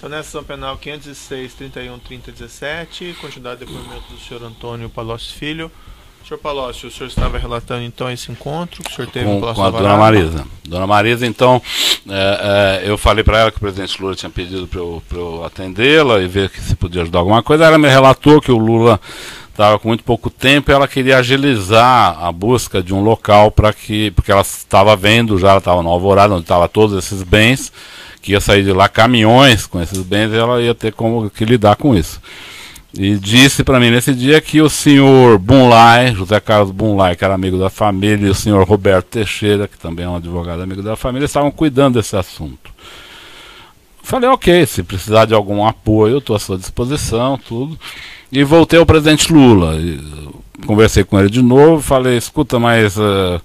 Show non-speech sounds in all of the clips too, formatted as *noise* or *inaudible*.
Então, nessa ação penal 506, 31, 30, 17, continuidade do depoimento do senhor Antônio Palocci Filho. Senhor Palocci, o senhor estava relatando então esse encontro que o senhor teve com, com a dona Marisa. Dona Marisa, então, é, é, eu falei para ela que o presidente Lula tinha pedido para eu, eu atendê-la e ver se podia ajudar alguma coisa. Ela me relatou que o Lula estava com muito pouco tempo e ela queria agilizar a busca de um local para que, porque ela estava vendo já, ela estava no Alvorada, onde estavam todos esses bens, que ia sair de lá caminhões com esses bens ela ia ter como que lidar com isso. E disse para mim nesse dia que o senhor Bunlai, José Carlos Bunlai, que era amigo da família, e o senhor Roberto Teixeira, que também é um advogado amigo da família, estavam cuidando desse assunto. Falei, ok, se precisar de algum apoio, estou à sua disposição, tudo. E voltei ao presidente Lula. E, conversei com ele de novo, falei, escuta, mas uh,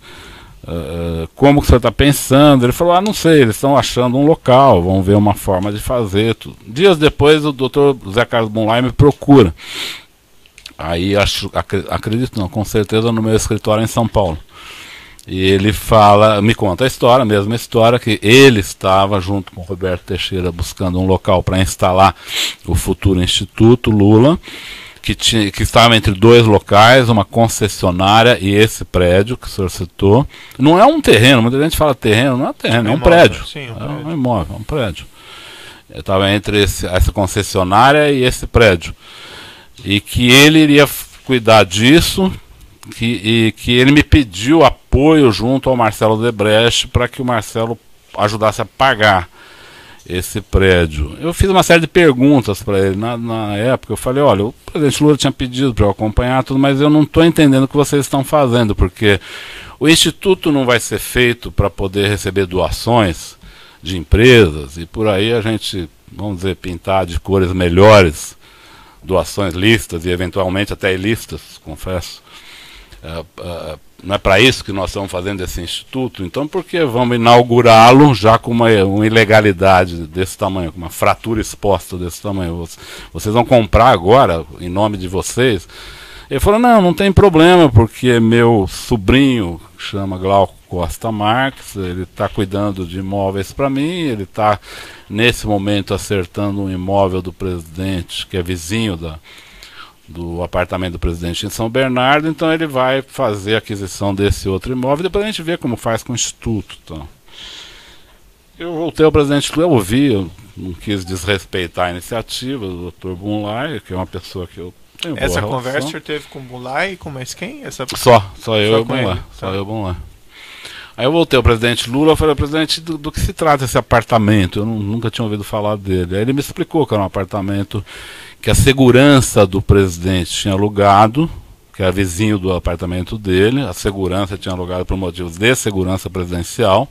uh, como que você está pensando? Ele falou, ah, não sei, eles estão achando um local, vão ver uma forma de fazer. Tudo. Dias depois, o doutor Zé Carlos Bonlai me procura. Aí, acho, acredito não, com certeza, no meu escritório em São Paulo. E ele fala, me conta a história, a mesma história, que ele estava junto com Roberto Teixeira buscando um local para instalar o futuro Instituto Lula, que, tinha, que estava entre dois locais, uma concessionária e esse prédio que o senhor citou. Não é um terreno, muita gente fala terreno, não é terreno, é, um, prédio. Sim, um prédio. É um imóvel, é um prédio. Estava entre esse, essa concessionária e esse prédio. E que ele iria cuidar disso, que, e que ele me pediu apoio junto ao Marcelo Debrecht para que o Marcelo ajudasse a pagar esse prédio. Eu fiz uma série de perguntas para ele na, na, época. Eu falei: olha, o presidente Lula tinha pedido para eu acompanhar tudo, mas eu não estou entendendo o que vocês estão fazendo, porque o instituto não vai ser feito para poder receber doações de empresas e por aí a gente, vamos dizer, pintar de cores melhores doações listas e eventualmente até ilícitas, confesso. Não é para isso que nós estamos fazendo esse instituto, então por que vamos inaugurá-lo já com uma, uma, ilegalidade desse tamanho, com uma fratura exposta desse tamanho? Vocês vão comprar agora, em nome de vocês? Ele falou, não, não tem problema, porque meu sobrinho, chama Glauco Costa Marques, ele está cuidando de imóveis para mim, ele está nesse momento acertando um imóvel do presidente, que é vizinho da, do apartamento do presidente em São Bernardo, então ele vai fazer a aquisição desse outro imóvel, depois a gente vê como faz com o Instituto. Então. Eu voltei ao presidente Lula, eu ouvi, eu não quis desrespeitar a iniciativa do Dr. Bunlai, que é uma pessoa que eu tenho Essa conversa você teve com o Bunlai e com mais quem? Essa... Só, só eu só e o Bunlai. Só tá. eu e o Bunlai. Aí eu voltei ao presidente Lula e falei, presidente, do, do, que se trata esse apartamento? Eu não, nunca tinha ouvido falar dele. Aí ele me explicou que era um apartamento que a segurança do presidente tinha alugado, que era vizinho do apartamento dele, a segurança tinha alugado por motivos de segurança presidencial,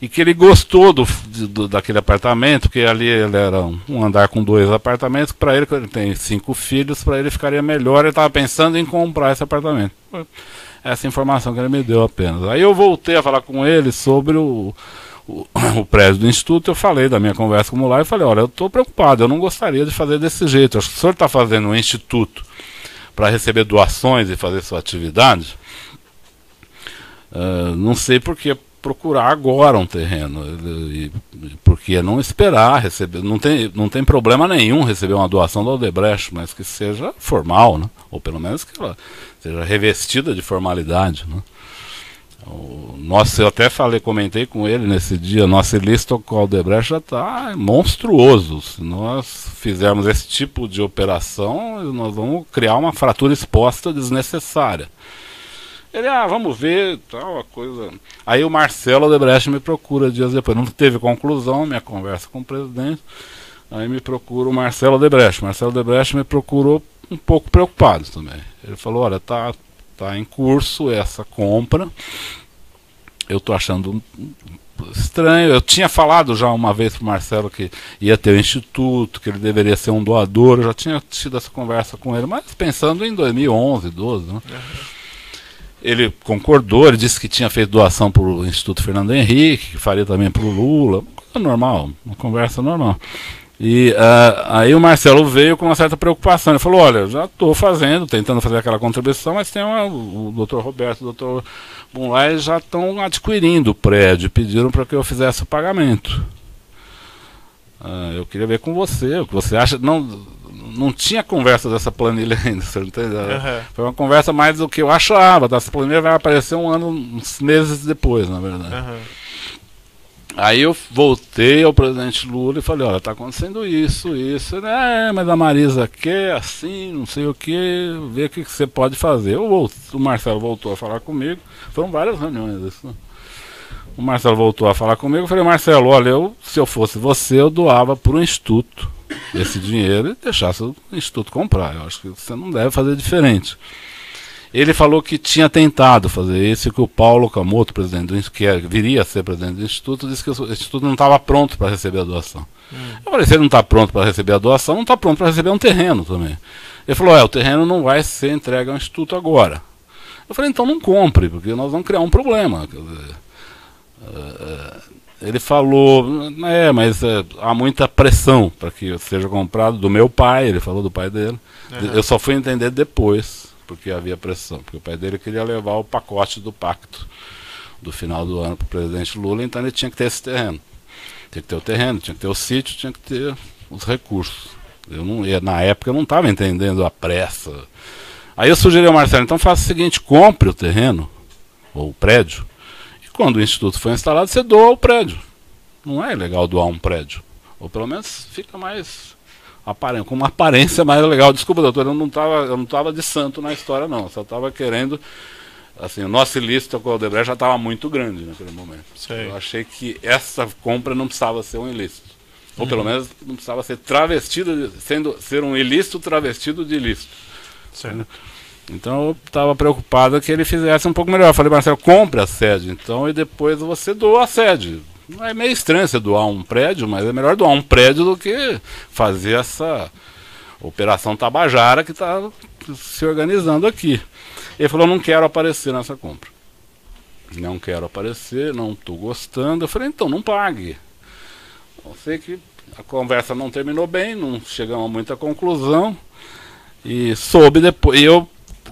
e que ele gostou do, do daquele apartamento, que ali ele era um andar com dois apartamentos, para ele, que ele tem cinco filhos, para ele ficaria melhor, ele estava pensando em comprar esse apartamento. Essa informação que ele me deu apenas. Aí eu voltei a falar com ele sobre o o, prédio do Instituto, eu falei da minha conversa com o Mulai e falei, olha, eu estou preocupado, eu não gostaria de fazer desse jeito. Acho que o senhor está fazendo um instituto para receber doações e fazer sua atividade. Uh, não sei por que procurar agora um terreno, e, porque não esperar receber, não tem, não tem problema nenhum receber uma doação da Odebrecht, mas que seja formal, né? ou pelo menos que ela seja revestida de formalidade. Né? O nosso, eu até falei, comentei com ele nesse dia, nosso ilícito com o Aldebrecht já está monstruoso. Se nós fizermos esse tipo de operação, nós vamos criar uma fratura exposta desnecessária. Ele, ah, vamos ver, tal, a coisa. Aí o Marcelo Aldebrecht me procura dias depois. Não teve conclusão minha conversa com o presidente. Aí me procura o Marcelo Aldebrecht. Marcelo Aldebrecht me procurou um pouco preocupado também. Ele falou, olha, tá Está em curso essa compra. Eu estou achando estranho. Eu tinha falado já uma vez para o Marcelo que ia ter o um instituto, que ele deveria ser um doador. Eu já tinha tido essa conversa com ele, mas pensando em 2011, 12. Né? Uhum. Ele concordou, ele disse que tinha feito doação para o Instituto Fernando Henrique, que faria também para o Lula. Uma coisa normal, uma conversa normal. E uh, aí o Marcelo veio com uma certa preocupação. Ele falou: Olha, já estou fazendo, tentando fazer aquela contribuição, mas tem uma, o doutor Roberto e o doutor Bunlai já estão adquirindo o prédio, pediram para que eu fizesse o pagamento. Ah, eu queria ver com você, o que você acha. Não, não tinha conversa dessa planilha *laughs* ainda, você entendeu? Uhum. Foi uma conversa mais do que eu achava. Essa planilha vai aparecer um ano, uns meses depois, na verdade. Uhum. Aí eu voltei ao presidente Lula e falei, olha, está acontecendo isso, isso. É, mas a Marisa quer assim, não sei o que, ver o que, que você pode fazer. Eu o Marcelo voltou a falar comigo, foram várias reuniões isso. Né? O Marcelo voltou a falar comigo, eu falei, Marcelo, olha, eu, se eu fosse você, eu doava para o Instituto esse dinheiro e deixasse o Instituto comprar. Eu acho que você não deve fazer diferente. Ele falou que tinha tentado fazer isso e que o Paulo Camoto, presidente do que viria a ser presidente do Instituto, disse que o Instituto não estava pronto para receber a doação. Hum. Eu falei, se ele não está pronto para receber a doação, não está pronto para receber um terreno também. Ele falou, é, o terreno não vai ser entregue ao Instituto agora. Eu falei, então não compre, porque nós vamos criar um problema. Dizer, uh, ele falou, é, mas é, há muita pressão para que seja comprado do meu pai, ele falou do pai dele. Uhum. Eu só fui entender depois porque havia pressão, porque o pai dele queria levar o pacote do pacto do final do ano para o presidente Lula, então ele tinha que ter esse terreno. Tinha que ter o terreno, tinha que ter o sítio, tinha que ter os recursos. Eu não, na época eu não estava entendendo a pressa. Aí eu sugeri ao Marcelo, então faça o seguinte, compre o terreno, ou o prédio, e quando o instituto for instalado, você doa o prédio. Não é legal doar um prédio. Ou pelo menos fica mais com uma aparência mais legal. Desculpa, doutor, eu não estava eu não tava de santo na história, não. Eu só estava querendo. Assim, o nosso ilícito com o Odebrecht já estava muito grande naquele momento. Sei. Eu achei que essa compra não precisava ser um ilícito. Ou pelo uhum. menos não precisava ser travestido, de, sendo, ser um ilícito travestido de ilícito. Certo. Então eu estava preocupado que ele fizesse um pouco melhor. Eu falei, Marcelo, compre a sede então e depois você doa a sede. É meio estranho você doar um prédio, mas é melhor doar um prédio do que fazer essa operação Tabajara que está se organizando aqui. Ele falou: não quero aparecer nessa compra. Não quero aparecer, não estou gostando. Eu falei: então não pague. Eu sei que a conversa não terminou bem, não chegamos a muita conclusão. E soube depois. Eu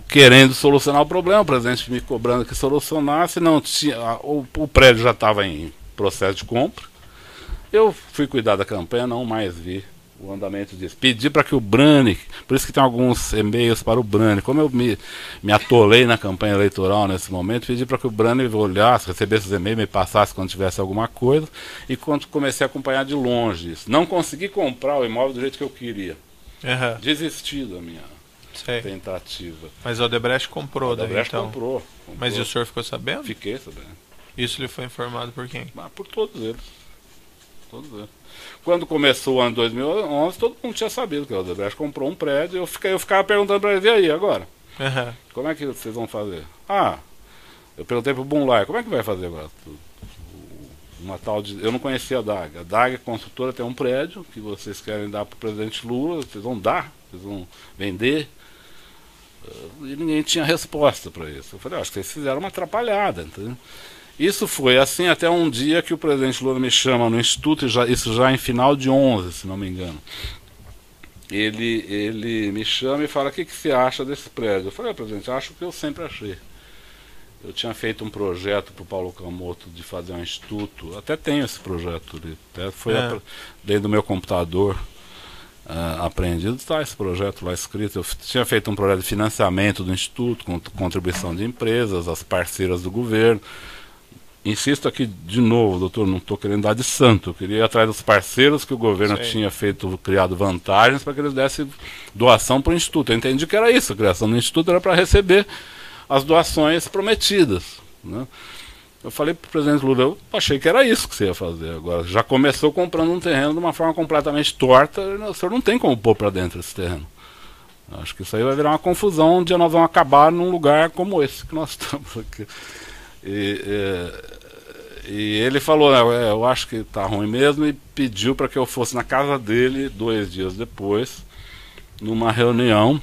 querendo solucionar o problema, o presidente me cobrando que solucionasse, não tinha, o, o prédio já estava em processo de compra. Eu fui cuidar da campanha, não mais vi o andamento disso. Pedi para que o Brani, por isso que tem alguns e-mails para o Brani, como eu me, me atolei na campanha eleitoral nesse momento, pedi para que o Brani olhasse, recebesse os e-mails, me passasse quando tivesse alguma coisa, e quando comecei a acompanhar de longe isso. Não consegui comprar o imóvel do jeito que eu queria. Uhum. Desisti da minha Sei. tentativa. Mas o Odebrecht comprou, o Odebrecht daí, então. comprou, comprou. Mas e o senhor ficou sabendo? Fiquei sabendo. Isso lhe foi informado por quem? Ah, por todos eles. Todos eles. Quando começou o ano 2011, todo mundo tinha sabido que o Odebrecht comprou um prédio. Eu, fiquei, eu ficava perguntando para ele, e aí, agora? Uhum. Como é que vocês vão fazer? Ah, eu perguntei para o Bunlai, como é que vai fazer agora? Uma tal de, eu não conhecia a DAG. A DAG, a construtora, tem um prédio que vocês querem dar para o presidente Lula, vocês vão dar, vocês vão vender. E ninguém tinha resposta para isso. Eu falei, acho que vocês fizeram uma atrapalhada, entendeu? Isso foi assim até um dia que o presidente Lula me chama no Instituto, isso já em final de 11, se não me engano. Ele, ele me chama e fala: O que, que você acha desse prédio? Eu falei: ah, presidente, acho que eu sempre achei. Eu tinha feito um projeto para o Paulo Camoto de fazer um instituto, até tenho esse projeto ali, até foi é. dentro do meu computador uh, apreendido, está esse projeto lá escrito. Eu tinha feito um projeto de financiamento do instituto, com contribuição de empresas, as parceiras do governo. Insisto aqui de novo, doutor, não estou querendo dar de santo. Eu queria ir atrás dos parceiros que o governo Sim. tinha feito, criado vantagens para que eles dessem doação para o Instituto. Eu entendi que era isso, a criação do Instituto era para receber as doações prometidas. Né? Eu falei para o presidente Lula, eu achei que era isso que você ia fazer. Agora, já começou comprando um terreno de uma forma completamente torta, o senhor não tem como pôr para dentro esse terreno. Acho que isso aí vai virar uma confusão, um dia nós vamos acabar num lugar como esse que nós *laughs* estamos aqui. E, e, e ele falou, é, eu acho que está ruim mesmo, e pediu para que eu fosse na casa dele dois dias depois, numa reunião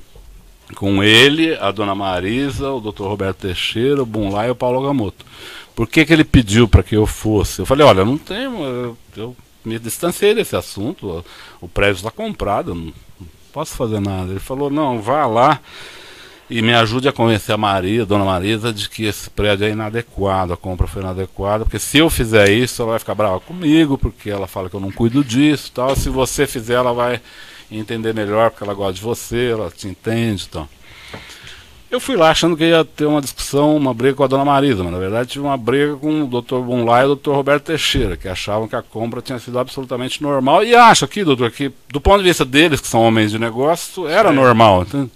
com ele, a dona Marisa, o doutor Roberto Teixeira, o Bunlai e o Paulo Gamoto. Por que, que ele pediu para que eu fosse? Eu falei, olha, não tenho, eu, eu me distanciei desse assunto, o, prédio está comprado, não posso fazer nada. Ele falou, não, vá lá e me ajude a convencer a Maria, dona Marisa, de que esse prédio é inadequado, a compra foi inadequada, porque se eu fizer isso, ela vai ficar brava comigo, porque ela fala que eu não cuido disso tal. Se você fizer, ela vai entender melhor, porque ela gosta de você, ela te entende tal. Eu fui lá achando que ia ter uma discussão, uma briga com a dona Marisa, mas na verdade tive uma briga com o Dr. Bunlai e o Dr. Roberto Teixeira, que achavam que a compra tinha sido absolutamente normal. E acho aqui, doutor, que do ponto de vista deles, que são homens de negócio, era normal. Então,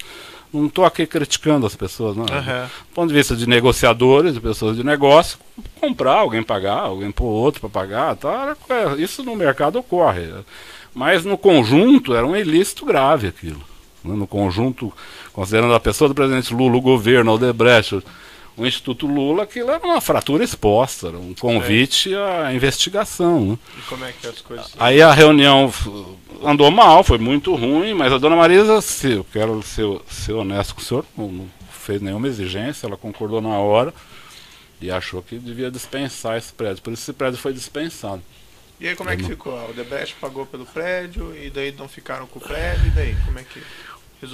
não estou aqui criticando as pessoas, não. Uhum. Do ponto de vista de negociadores, de pessoas de negócio, comprar, alguém pagar, alguém pôr outro para pagar, tá, isso no mercado ocorre. Mas no conjunto era um ilícito grave aquilo. Né? No conjunto, considerando a pessoa do presidente Lula, o governo, o Debrecht, o Instituto Lula, aquilo era uma fratura exposta, era um convite é. à investigação. Né? E como é que as coisas. Aí a reunião andou mal, foi muito ruim, mas a dona Marisa, se eu quero ser, ser honesto com o senhor, não, não fez nenhuma exigência, ela concordou na hora e achou que devia dispensar esse prédio. Por isso esse prédio foi dispensado. E aí como é que ficou? O Debrecht pagou pelo prédio e daí não ficaram com o prédio e daí como é que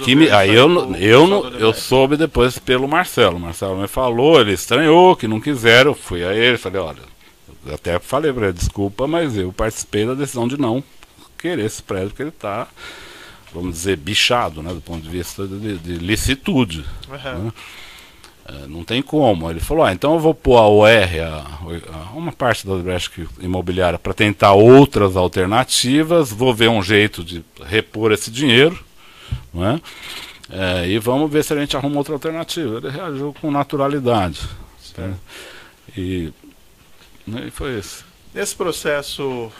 que me, aí eu, eu, eu, eu soube depois pelo Marcelo. O Marcelo me falou, ele estranhou que não quiseram. Fui a ele, falei, olha, eu até falei para ele, desculpa, mas eu participei da decisão de não querer esse prédio, porque ele está, vamos dizer, bichado, né, do ponto de vista de, de licitude. Uhum. Né? É, não tem como. Ele falou, ah, então eu vou pôr a OR, a, a, uma parte da Odebrecht imobiliária, para tentar outras alternativas, vou ver um jeito de repor esse dinheiro não é? e vamos ver se a gente arruma outra alternativa. Ele reagiu com naturalidade. Tá? E, né, e foi isso. Nesse processo,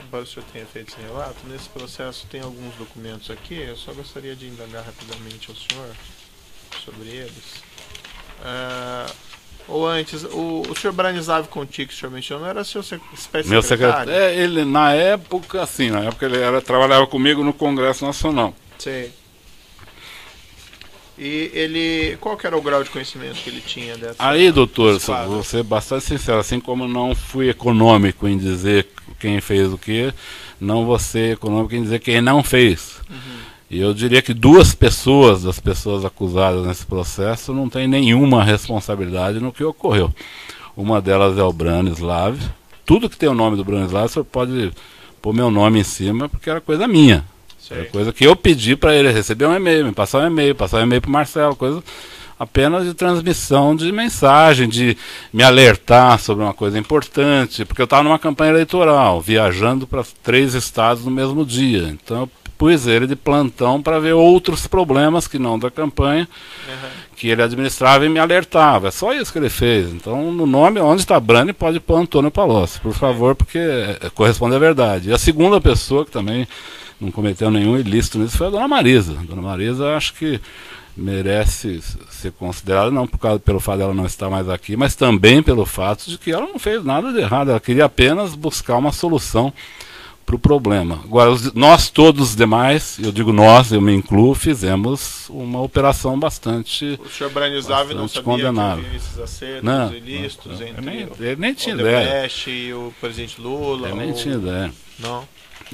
embora o senhor tenha feito esse relato, nesse processo tem alguns documentos aqui, eu só gostaria de indagar rapidamente ao senhor sobre eles. Uh, ou antes, o, o senhor Branislav Conti, que o senhor mencionou, era seu espécie Meu secretário? É, ele, na época, assim, na época ele era, trabalhava comigo no Congresso Nacional. Sim. E ele. Qual que era o grau de conhecimento que ele tinha dessa? Aí, doutor, vou ser bastante sincero, assim como não fui econômico em dizer quem fez o que, não vou ser econômico em dizer quem não fez. Uhum. E eu diria que duas pessoas das pessoas acusadas nesse processo não têm nenhuma responsabilidade no que ocorreu. Uma delas é o Branislav. Tudo que tem o nome do Branislav, o senhor pode pôr meu nome em cima, porque era coisa minha. Era coisa que eu pedi para ele receber um e-mail, me passar um e-mail, passar um e-mail para o Marcelo, coisa apenas de transmissão de mensagem, de me alertar sobre uma coisa importante, porque eu estava numa campanha eleitoral, viajando para três estados no mesmo dia. Então eu pus ele de plantão para ver outros problemas que não da campanha, uhum. que ele administrava e me alertava. É só isso que ele fez. Então, no nome, onde está Brani, pode pôr Antônio Palocci, por favor, porque é, corresponde à verdade. E a segunda pessoa que também não cometeu nenhum ilícito nisso foi a dona Marisa. A dona Marisa, acho que merece ser considerada, não por causa, pelo fato dela não estar mais aqui, mas também pelo fato de que ela não fez nada de errado, ela queria apenas buscar uma solução para o problema. Agora, os, nós todos os demais, eu digo nós, eu me incluo, fizemos uma operação bastante. O senhor Branislav não sabia condenável. que esses acertos não, ilícitos não, não. entre nem, ele nem tinha o ideia. e o presidente Lula. Ele nem ou... tinha ideia. Não.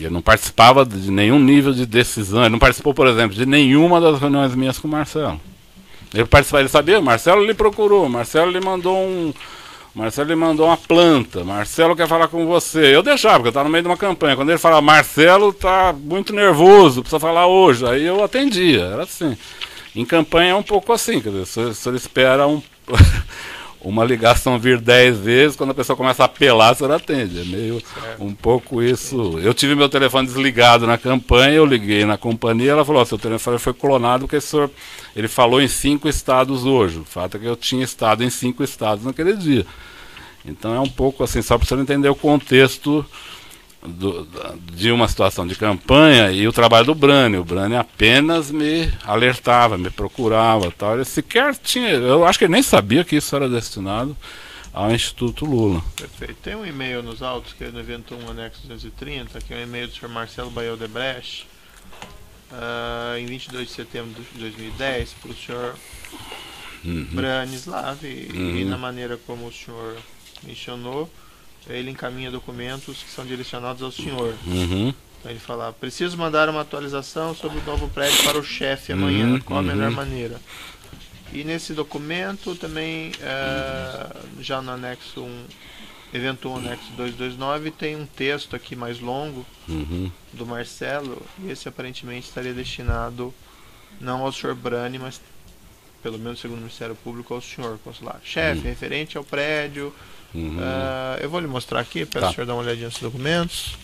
Ele não participava de nenhum nível de decisão. Ele não participou, por exemplo, de nenhuma das reuniões minhas com o Marcelo. Ele participava, ele sabia, Marcelo lhe procurou, Marcelo lhe mandou um Marcelo lhe mandou uma planta. Marcelo quer falar com você. Eu deixava, porque eu estava no meio de uma campanha. Quando ele falava, Marcelo tá muito nervoso, precisa falar hoje. Aí eu atendia. Era assim. Em campanha é um pouco assim, quer dizer, senhor espera um, *laughs* uma ligação vir dez vezes, quando a pessoa começa a apelar, você atende. É meio certo. um pouco isso. Eu tive meu telefone desligado na campanha, eu liguei na companhia, ela falou: seu telefone foi clonado porque o senhor. Ele falou em cinco estados hoje. O fato é que eu tinha estado em cinco estados naquele dia. Então é um pouco assim, só para você entender o contexto do, de uma situação de campanha e o trabalho do Brani. O Brani apenas me alertava, me procurava, tal. Ele sequer tinha, eu acho que ele nem sabia que isso era destinado ao Instituto Lula. Perfeito. Tem um e-mail nos autos que é no evento 1 anexo 230, que é um e-mail do senhor Marcelo Baiol de Brecht, uh, em 22 de setembro de 2010, para o senhor uhum. Branislav, e, uhum. e na maneira como o senhor mencionou, ele encaminha documentos que são direcionados ao senhor. Uhum. Então ele fala, preciso mandar uma atualização sobre o novo prédio para o chefe amanhã, Uhum, qual a melhor uhum. maneira. E nesse documento também, eh, já no anexo 1, evento 1, anexo 229, tem um texto aqui mais longo Uhum. do Marcelo, e esse aparentemente estaria destinado não ao senhor Brani, mas pelo menos segundo o Ministério Público, ao senhor consular. Chefe, Hum. referente ao prédio, Uhum. ah, eu vou lhe mostrar aqui, peço Tá. o senhor dar uma olhadinha nos documentos.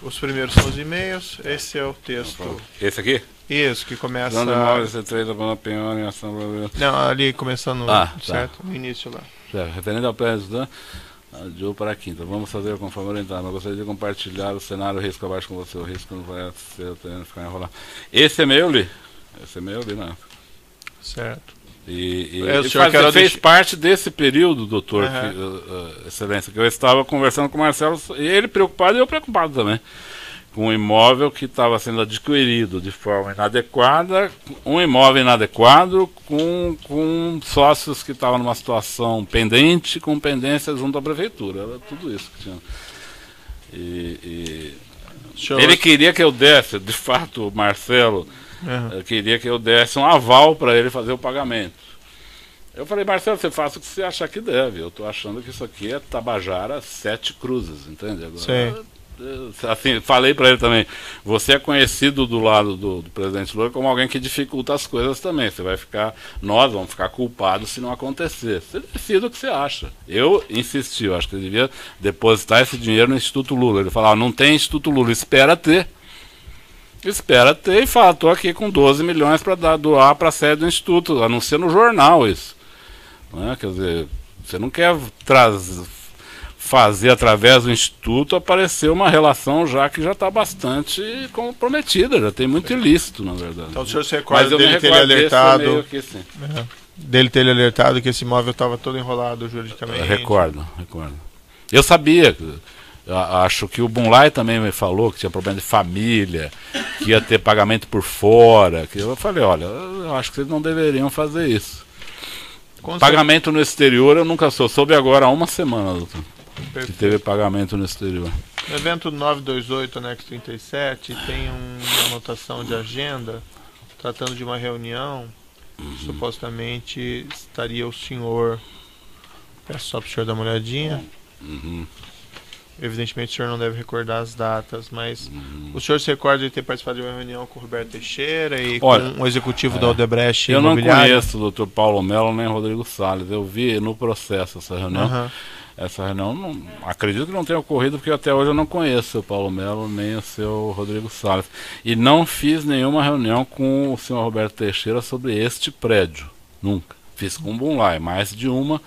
Os primeiros são os e-mails, esse é o texto. Esse aqui? Isso, que começa. Dono de imóveis, C3 da Banda Penhora em ação brasileira. Não, ali começando, Ah, tá. certo? No início lá. É, referente ao da Diogo para a quinta. Vamos fazer conforme orientado. Mas gostaria de compartilhar o cenário risco abaixo com você. O risco não vai ser tendo ficar enrolado. Esse e-mail eu li. Esse e-mail eu li, né? Certo. E, e É, o ele senhor faz- fez deixar- parte desse período, doutor, Aham. que, uh, uh, excelência, que eu estava conversando com o Marcelo, ele preocupado e eu preocupado também, com um imóvel que estava sendo adquirido de forma inadequada, um imóvel inadequado com, com sócios que estavam numa situação pendente, com pendência junto à prefeitura. Era tudo isso que tinha. E, e ele queria que eu desse, de fato, Marcelo Eu queria que eu desse um aval para ele fazer o pagamento. Eu falei, Marcelo, você faça o que você achar que deve. Eu estou achando que isso aqui é Tabajara Sete Cruzes, entende? Agora, Sim. assim, falei para ele também, você é conhecido do lado do, do presidente Lula como alguém que dificulta as coisas também. Você vai ficar, nós vamos ficar culpados se não acontecer. Você decide o que você acha. Eu insisti, eu acho que ele devia depositar esse dinheiro no Instituto Lula. Ele falava, não tem Instituto Lula, espera ter. Espera ter e fala, tô aqui com 12 milhões para doar para a sede do Instituto, anuncia no jornal isso. Não é? Quer dizer, você não quer trazer, fazer através do Instituto aparecer uma relação já que já está bastante comprometida, já tem muito ilícito, na verdade. Então o senhor se recorda dele ter alertado. aqui. É. Dele ter lhe alertado que esse imóvel estava todo enrolado juridicamente. Eu recordo, recordo. Eu sabia, eu acho que o Bunlai também me falou que tinha problema de família, que ia ter pagamento por fora. Que eu falei, olha, eu acho que vocês não deveriam fazer isso. Com Pagamento no exterior eu nunca sou. Soube agora há uma semana, doutor, que certeza. teve pagamento no exterior. No evento 928, anexo 37, tem um- uma anotação de agenda tratando de uma reunião. Supostamente estaria o senhor. Peço só para o senhor dar uma olhadinha. Uhum, Evidentemente o senhor não deve recordar as datas, mas uhum. o senhor se recorda de ter participado de uma reunião com o Roberto Teixeira e Olha, com o executivo da Odebrecht Eu não conheço o doutor Paulo Melo nem Rodrigo Salles. Eu vi no processo essa reunião. Aham. Essa reunião, não, acredito que não tenha ocorrido, porque até hoje eu não conheço o Paulo Melo nem o seu Rodrigo Salles. E não fiz nenhuma reunião com o senhor Roberto Teixeira sobre este prédio. Nunca. Fiz com o Bunlai, mais de uma,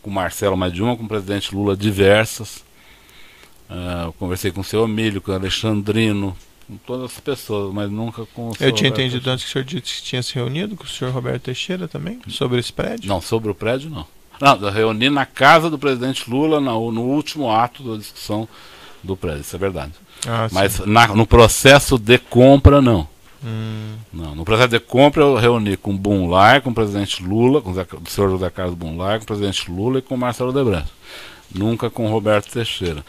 com o Marcelo, mais de uma, com o presidente Lula, diversas. Ah, eu conversei com o seu Emílio, com o Alexandrino, com todas as pessoas, mas nunca com o Eu tinha Roberto entendido antes que o senhor disse que tinha se reunido com o senhor Roberto Teixeira também, sobre esse prédio. Não, sobre o prédio não. Não, eu reuni na casa do presidente Lula no último ato da discussão do prédio, isso é verdade. Ah. Mas na- no processo de compra, não. Hum, não. No processo de compra, eu reuni com o Bunlar, com o presidente Lula, com o, Zé- o senhor José Carlos Bunlar, com o presidente Lula e com o Marcelo Debrecht. Nunca com o Roberto Teixeira.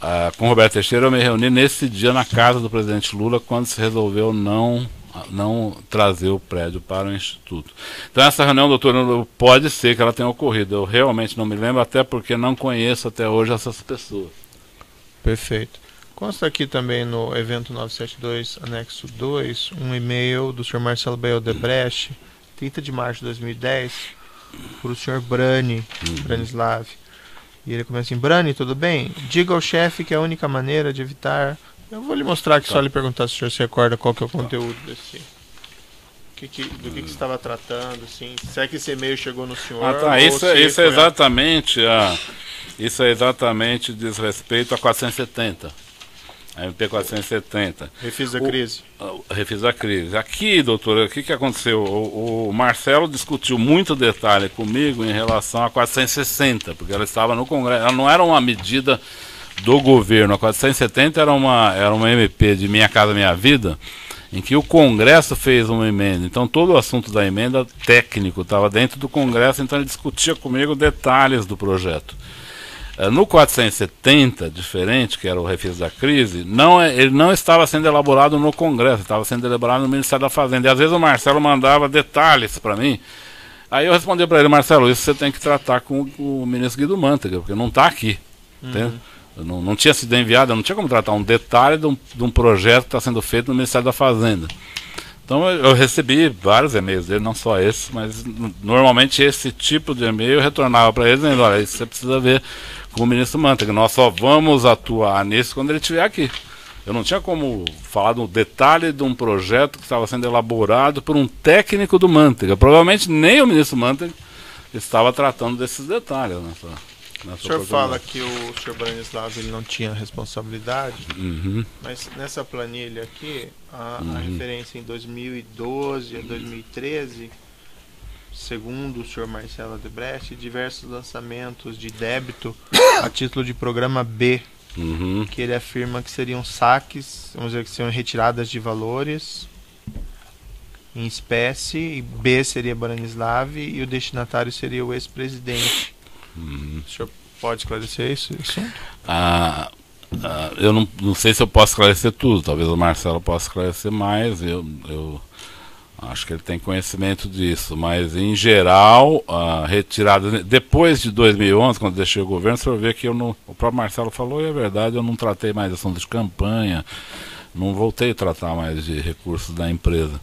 Ah, com o Roberto Teixeira, eu me reuni nesse dia na casa do presidente Lula, quando se resolveu não, não trazer o prédio para o Instituto. Então, essa reunião, doutor, pode ser que ela tenha ocorrido. Eu realmente não me lembro, até porque não conheço até hoje essas pessoas. perfeito. Consta aqui também no evento 972, anexo 2, um e-mail do senhor Marcelo Baio Debrecht, 30 de março de 2010, para o senhor Brani, Branislav. E ele começa assim, Brani, tudo bem? Diga ao chefe que é a única maneira de evitar... Eu vou lhe mostrar aqui, Tá. só lhe perguntar se o senhor se recorda qual que é o conteúdo desse... Que que- do que, que você estava tratando, assim, se é que esse e-mail chegou no senhor Ah, tá. Isso, é- isso é a- exatamente a, isso é exatamente diz respeito a 470. A MP 470. Refis da crise. Refis a crise. Aqui, doutora, o que, que aconteceu? O, o Marcelo discutiu muito detalhe comigo em relação a 460, porque ela estava no Congresso. Ela não era uma medida do governo. A 470 era uma, era uma MP de Minha Casa Minha Vida, em que o Congresso fez uma emenda. Então todo o assunto da emenda técnico estava dentro do Congresso, então ele discutia comigo detalhes do projeto. Uh, no 470, diferente, que era o refis da crise, não, é, ele não estava sendo elaborado no Congresso, estava sendo elaborado no Ministério da Fazenda. E às vezes o Marcelo mandava detalhes para mim. Aí eu respondi para ele, Marcelo, isso você tem que tratar com, o ministro Guido Mantega, porque não está aqui. Uhum. Não, não, tinha sido enviado, não tinha como tratar um detalhe de um, de um projeto que está sendo feito no Ministério da Fazenda. Então eu recebi vários e-mails dele, não só esse, mas normalmente esse tipo de e-mail eu retornava para ele dizendo, olha, isso você precisa ver com o ministro Mantega, nós só vamos atuar nisso quando ele estiver aqui. Eu não tinha como falar do detalhe de um projeto que estava sendo elaborado por um técnico do Mantega. Provavelmente nem o ministro Mantega estava tratando desses detalhes. Nessa, o senhor fala que o senhor Branislav ele não tinha responsabilidade, uhum. mas nessa planilha aqui, a, uhum. a, referência em 2012 a 2013, segundo o senhor Marcelo Adebrecht, diversos lançamentos de débito a título de programa B, uhum. que ele afirma que seriam saques, vamos dizer que seriam retiradas de valores em espécie, e B seria Branislav e o destinatário seria o ex-presidente. Uhum. O senhor pode esclarecer isso? isso? Ah, ah, eu não, não sei se eu posso esclarecer tudo, talvez o Marcelo possa esclarecer mais, eu, eu acho que ele tem conhecimento disso, mas em geral, a retirada, depois de 2011, quando deixei o governo, você vai ver que eu não, o próprio Marcelo falou, e é verdade, eu não tratei mais assuntos de campanha, não voltei a tratar mais de recursos da empresa.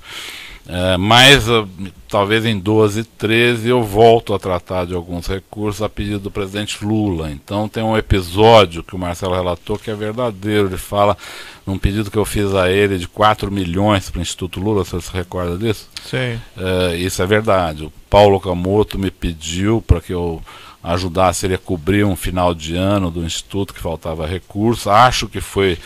É, mas uh, talvez em 12 13 eu volto a tratar de alguns recursos a pedido do presidente Lula. Então tem um episódio que o Marcelo relatou que é verdadeiro. Ele fala num pedido que eu fiz a ele de 4 milhões para o Instituto Lula, você se recorda disso? Sim. É, isso é verdade. O Paulo Camoto me pediu para que eu ajudasse ele a cobrir um final de ano do Instituto que faltava recurso. Acho que foi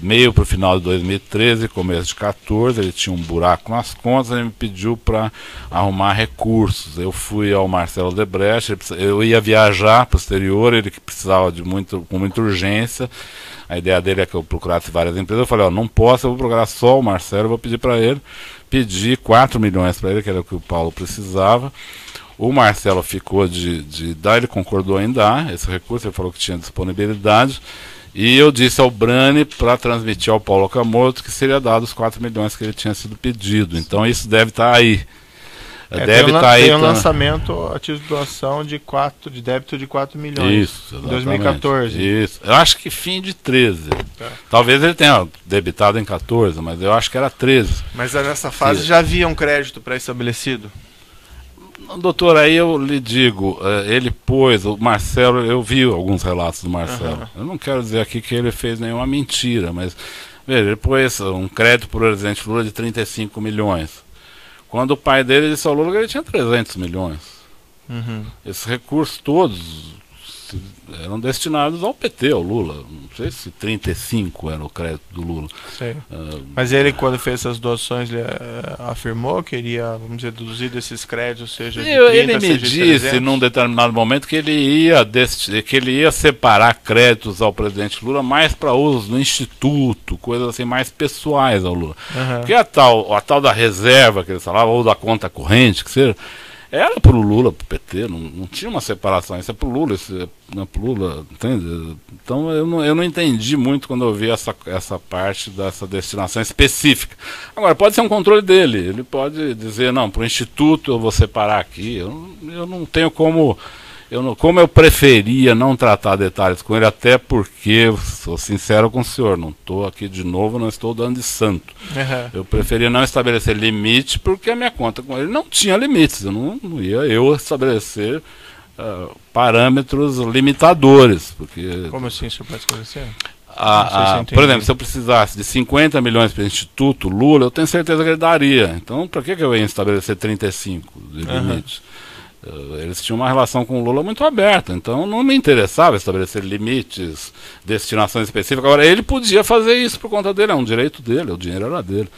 meio para o final de 2013, começo de 14, ele tinha um buraco nas contas, ele me pediu para arrumar recursos. Eu fui ao Marcelo Debrecht, eu ia viajar exterior, ele que precisava de muito, com muita urgência. A ideia dele é que eu procurasse várias empresas. Eu falei, ó, não posso, eu vou procurar só o Marcelo, vou pedir para ele. Pedi 4 milhões para ele, que era o que o Paulo precisava. O Marcelo ficou de, de dar, ele concordou em dar esse recurso, ele falou que tinha disponibilidade. E eu disse ao Brani para transmitir ao Paulo Camoto que seria dado os 4 milhões que ele tinha sido pedido. Então isso deve estar tá aí. É, deve estar tá aí. Tem um lançamento a título de doação de, 4, de débito de 4 milhões. Isso, em 2014. Isso. Eu acho que fim de 13. É. Talvez ele tenha debitado em 14, mas eu acho que era 13. Mas nessa fase já havia um crédito pré-estabelecido? Doutor, aí eu lhe digo, eh, ele pôs, o Marcelo, eu vi alguns relatos do Marcelo. Uhum. Eu não quero dizer aqui que ele fez nenhuma mentira, mas veja, ele pôs um crédito para o presidente Lula de 35 milhões. Quando o pai dele disse ao Lula que ele tinha 300 milhões. Uhum. Esses recursos todos eram destinados ao PT, ao Lula. Não sei se 35 era o crédito do Lula. Uh, Mas ele, quando fez essas doações, ele uh, afirmou que iria, vamos dizer, deduzir desses créditos, seja de 30, Ele me disse, num determinado momento, que ele ia que ele ia separar créditos ao presidente Lula mais para usos no instituto, coisas assim mais pessoais ao Lula. Uhum. Porque a tal, a tal da reserva que ele falava, ou da conta corrente, que seja era pro Lula, pro PT, não, não tinha uma separação. Isso é pro Lula, isso é, é pro Lula, entende? Então eu não, eu não entendi muito quando eu vi essa, essa parte dessa destinação específica. Agora, pode ser um controle dele. Ele pode dizer, não, pro Instituto eu vou separar aqui. Eu, eu não tenho como eu não, como eu preferia não tratar detalhes com ele, até porque, sou sincero com o senhor, não estou aqui de novo, não estou dando de santo. Uhum. Eu preferia não estabelecer limite, porque a minha conta com ele não tinha limites. Eu não, não ia eu estabelecer uh, parâmetros limitadores. Porque, como assim, o senhor pode esclarecer? A, a, por exemplo, se eu precisasse de 50 milhões para o Instituto Lula, eu tenho certeza que ele daria. Então, para que, que eu ia estabelecer 35 de limites? Uhum. Eles tinham uma relação com o Lula muito aberta, então não me interessava estabelecer limites, destinações específicas. Agora, ele podia fazer isso por conta dele, é um direito dele, o dinheiro era dele.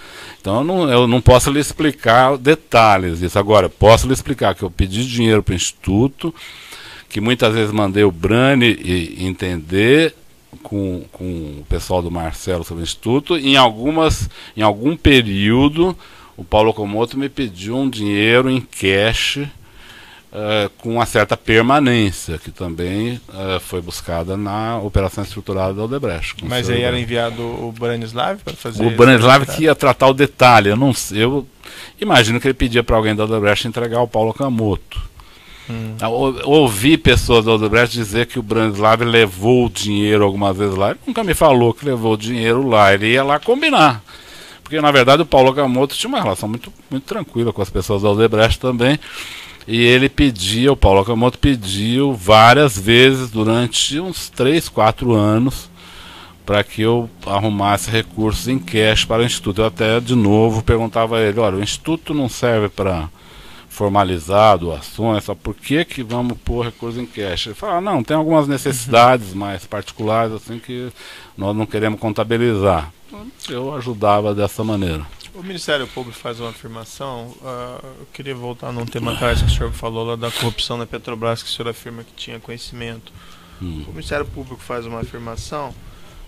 Então, eu não, eu não posso lhe explicar detalhes disso. Agora, posso lhe explicar que eu pedi dinheiro para o Instituto, que muitas vezes mandei o Brani entender com, com o pessoal do Marcelo sobre o Instituto, em, algumas, em algum período, o Paulo Comoto me pediu um dinheiro em cash uh, com uma certa permanência, que também uh, foi buscada na operação estruturada da Odebrecht. Mas aí era enviado o Branislav para fazer. O Branislav que ia tratar o detalhe. Eu não eu imagino que ele pedia para alguém da Odebrecht entregar o Paulo Camoto. Hum. Ouvi pessoas da Odebrecht dizer que o Branislav levou o dinheiro algumas vezes lá. Ele nunca me falou que levou o dinheiro lá. Ele ia lá combinar. Porque, na verdade, o Paulo Camoto tinha uma relação muito, muito tranquila com as pessoas da Odebrecht também. E ele pedia, o Paulo Okamoto pediu várias vezes durante uns 3, 4 anos para que eu arrumasse recursos em cash para o Instituto. Eu até, de novo, perguntava a ele, olha, o Instituto não serve para formalizar doações, só por que, que vamos pôr recursos em cash? Ele fala, não, tem algumas necessidades uhum. mais particulares assim que nós não queremos contabilizar. Eu ajudava dessa maneira. O Ministério Público faz uma afirmação. Uh, eu queria voltar num tema atrás que o senhor falou lá da corrupção na Petrobras, que o senhor afirma que tinha conhecimento. Hum. O Ministério Público faz uma afirmação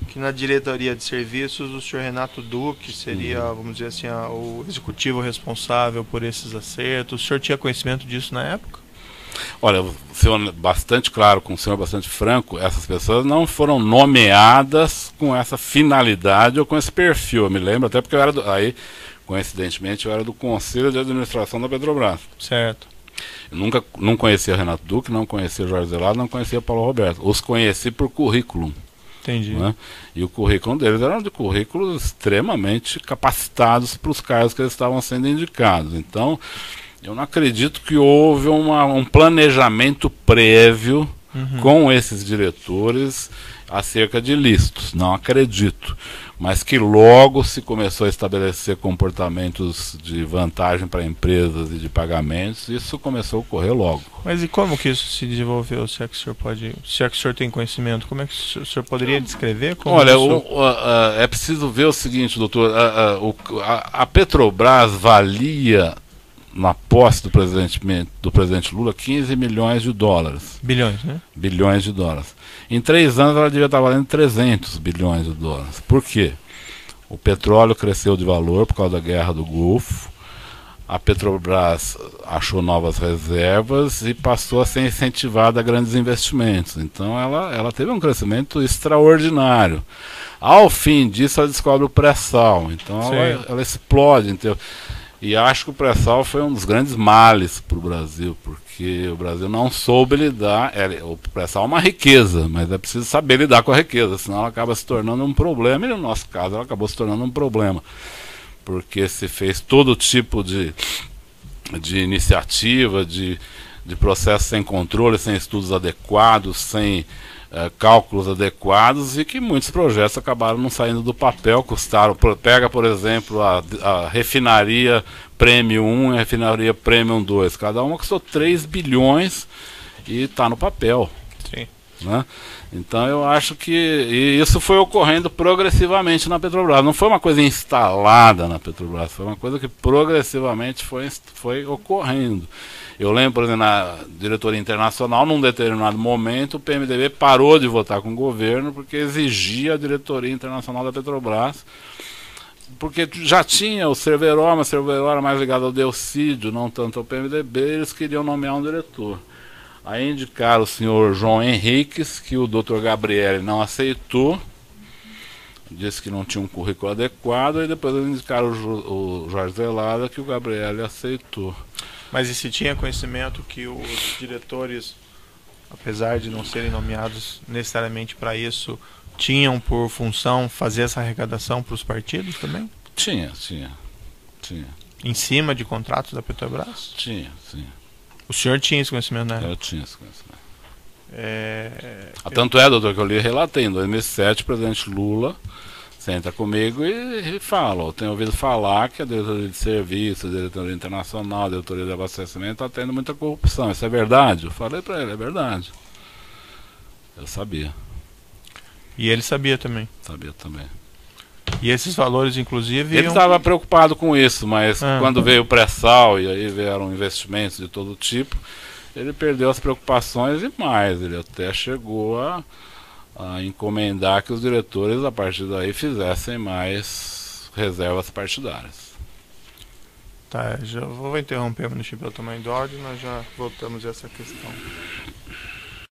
que na diretoria de serviços o senhor Renato Duque seria, hum. vamos dizer assim, o executivo responsável por esses acertos. O senhor tinha conhecimento disso na época? Olha, senhor bastante claro, com o senhor bastante franco, essas pessoas não foram nomeadas com essa finalidade ou com esse perfil. Eu me lembro até porque eu era do, aí, coincidentemente, eu era do conselho de administração da Petrobras. Certo. Eu nunca não conhecia Renato Duque, não conhecia Jorge Zelado, não conhecia Paulo Roberto. Os conheci por currículo. Entendi. Né? E o currículo deles era de currículos extremamente capacitados para os cargos que eles estavam sendo indicados. Então, eu não acredito que houve uma, um planejamento prévio uhum. com esses diretores acerca de listos. Não acredito. Mas que logo se começou a estabelecer comportamentos de vantagem para empresas e de pagamentos, isso começou a ocorrer logo. Mas e como que isso se desenvolveu? Se é que o senhor pode, se é que o senhor tem conhecimento, como é que o senhor poderia descrever? Olha, isso... o, é preciso ver o seguinte, doutor. a, a Petrobras valia na posse do presidente, do presidente Lula 15 milhões de dólares. Bilhões, né? Bilhões de dólares. Em três anos ela devia estar valendo 300 bilhões de dólares. Por quê? O petróleo cresceu de valor por causa da guerra do Golfo. A Petrobras achou novas reservas e passou a ser incentivada a grandes investimentos. Então ela, ela teve um crescimento extraordinário. Ao fim disso, ela descobre o pré-sal. Então ela, ela, explode. Então, e acho que o pré-sal foi um dos grandes males para o Brasil, porque o Brasil não soube lidar. É, o pré-sal é uma riqueza, mas é preciso saber lidar com a riqueza, senão ela acaba se tornando um problema, e no nosso caso ela acabou se tornando um problema, porque se fez todo tipo de, de iniciativa, de, de processo sem controle, sem estudos adequados, sem é, cálculos adequados e que muitos projetos acabaram não saindo do papel, custaram. Pega, por exemplo, a, a refinaria Premium 1 e a refinaria Premium 2. Cada uma custou 3 bilhões e está no papel. Sim. Né? Então eu acho que isso foi ocorrendo progressivamente na Petrobras. Não foi uma coisa instalada na Petrobras, foi uma coisa que progressivamente foi, foi ocorrendo. Eu lembro, por exemplo, na diretoria internacional, num determinado momento, o PMDB parou de votar com o governo porque exigia a diretoria internacional da Petrobras. Porque já tinha o Cerveró, mas o Cerveró era mais ligado ao Delcídio, não tanto ao PMDB, eles queriam nomear um diretor. Aí indicaram o senhor João Henriques, que o doutor Gabriel não aceitou, disse que não tinha um currículo adequado, e depois eles indicaram o, Jorge Zelada, que o Gabriel aceitou. Mas e se tinha conhecimento que os diretores, apesar de não serem nomeados necessariamente para isso, tinham por função fazer essa arrecadação para os partidos também? Tinha, tinha, tinha. Em cima de contratos da Petrobras? Tinha, sim. O senhor tinha esse conhecimento, né? Eu tinha esse conhecimento. É... Ah, tanto é, doutor, que eu li relatei, em 2007, o presidente Lula senta comigo e, e fala. Eu tenho ouvido falar que a diretoria de serviço, a diretoria internacional, a diretoria de abastecimento está tendo muita corrupção. Isso é verdade? Eu falei para ele, é verdade. Eu sabia. E ele sabia também? Sabia também. E esses valores, inclusive. Ele estava iam... preocupado com isso, mas ah. quando veio o pré-sal e aí vieram investimentos de todo tipo, ele perdeu as preocupações e mais. Ele até chegou a a encomendar que os diretores a partir daí fizessem mais reservas partidárias. Tá, já vou interromper um minutinho pelo tamanho do áudio, nós já voltamos a essa questão.